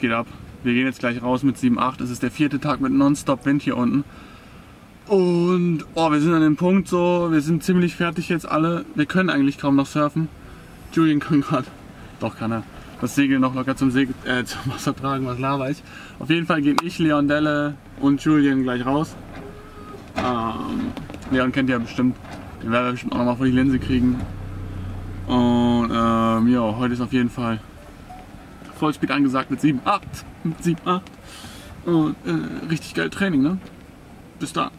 geht ab. Wir gehen jetzt gleich raus mit 7,8. Es ist der vierte Tag mit Nonstop Wind hier unten. Und oh, wir sind an dem Punkt so, wir sind ziemlich fertig jetzt alle. Wir können eigentlich kaum noch surfen. Julian kann gerade, doch kann er, das Segel noch locker zum, Segel, äh, zum Wasser tragen, was laber ich. Auf jeden Fall gehen ich, Leon Delle und Julian gleich raus. Ähm, Leon kennt ihr ja bestimmt, den werden wir bestimmt auch nochmal vor die Linse kriegen. Und ähm, ja, heute ist auf jeden Fall Vollspeed angesagt mit 7,8. Mit 7,8. Und äh, richtig geil Training, ne? Bis dann.